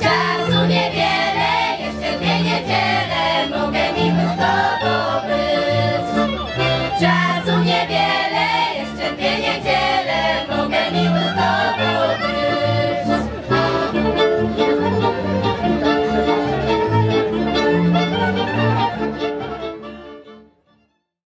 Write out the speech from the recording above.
Czasu nie wiem.